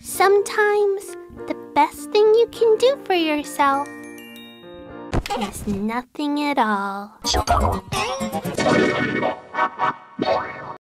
Sometimes the best thing you can do for yourself is nothing at all.